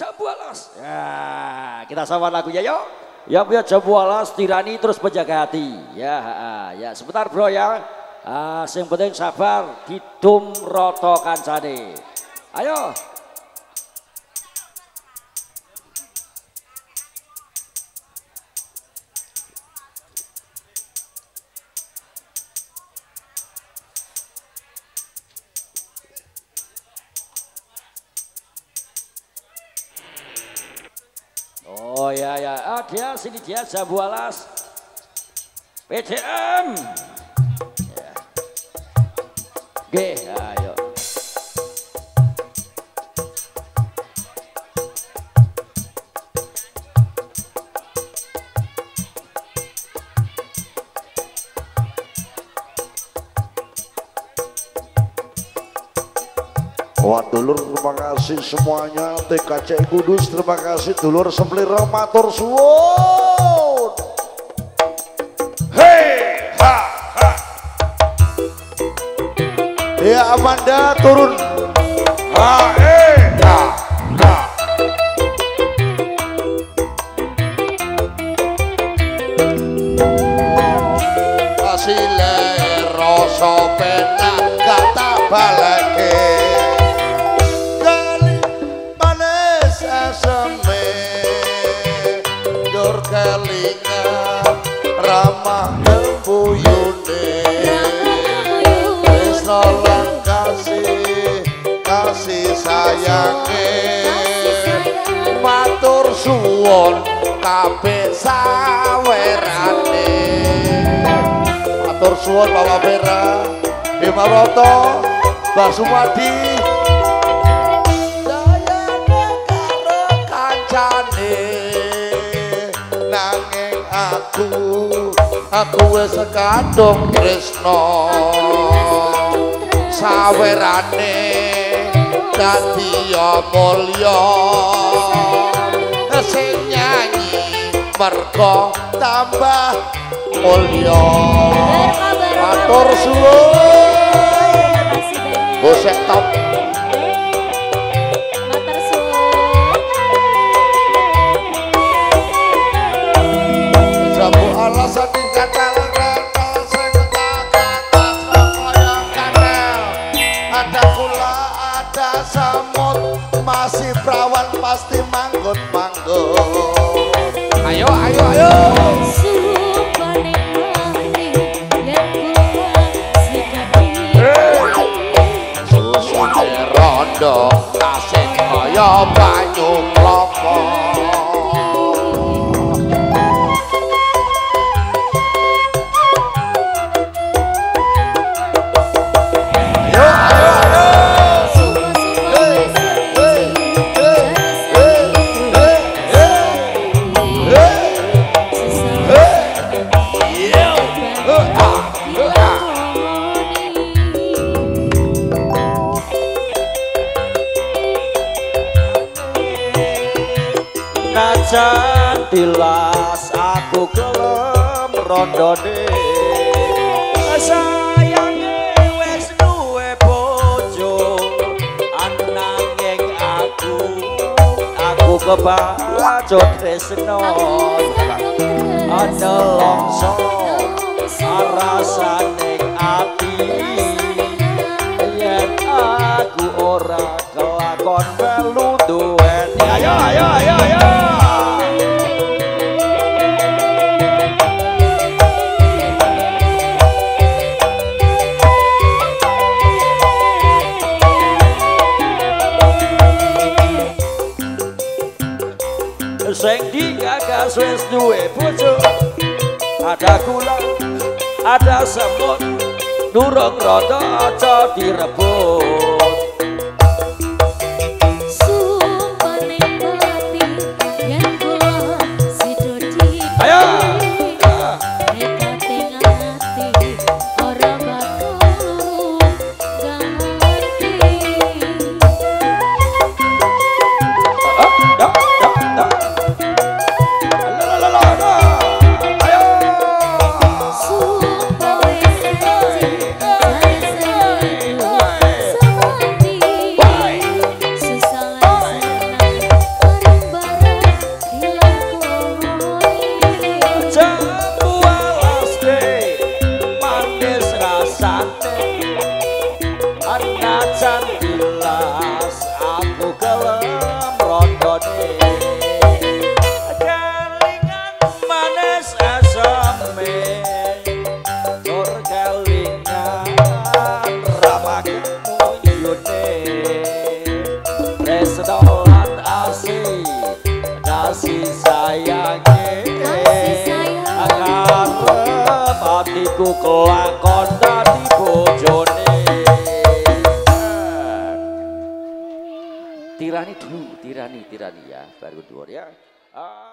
Jambualas. Ya, kita sama lagunya yuk. Yang punya Jambualas tirani terus menjaga hati. Ya, ya sebentar bro ya. Ah, yang penting sabar, kidum roto kancane. Ayo. Ya ya, ah, dia sini dia Jambu Alas. PDM. Ya. Oke, ayo. Wah dulur terima kasih semuanya. TKC Kudus terima kasih. Dulur Semplira matur suwun. Hei ha ha. Ya Amanda turun. Ha eh ha penak kata balake sayange matur suwun kabeh sawerane. Matur suwun Bapak Vera Bima Roto Mbak Sumadi. Dayane karo kancane. Nanging aku aku wis kandung tresno sawerane dadi mulya sing nyanyi mergo tambah mulya. Matur suwun. Bosek top. Jambu alasan semut masih perawan pasti manggut manggut Ayo ayo. Ayo Susune rondo kasih kaya Najan dilas aku kelem rondone Sayange wis duwe bojo Ananging aku Aku kebacut tresno Ada longso Arasane ati Yen aku ora kelakon melu duweni. Ayo ayo ayo ayo digagas wis duwe bojo ada gula ada semut durung rada aja direbut yune Restoran asih kasih sayange Kasih sayang. Ngarep hatiku kelakon dadi bojone Tirani dulu, tirani, tirani ya, baru dua ya. Ah.